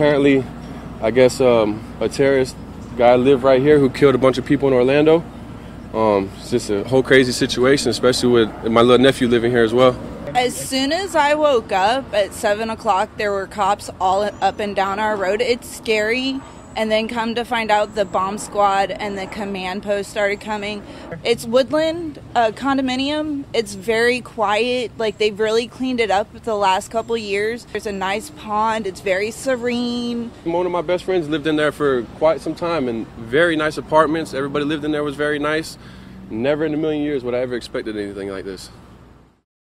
apparently, I guess um, a terrorist guy lived right here who killed a bunch of people in Orlando. Um, it's just a whole crazy situation, especially with my little nephew living here as well. As soon as I woke up at 7 o'clock, there were cops all up and down our road. It's scary. And then come to find out the bomb squad and the command post started coming. It's Woodland uh, condominium. It's very quiet. Like they've really cleaned it up the last couple years. There's a nice pond. It's very serene. One of my best friends lived in there for quite some time and very nice apartments. Everybody lived in there was very nice. Never in a million years would I ever expected anything like this.